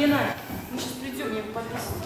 Лена, мы сейчас придем, я его подписываю.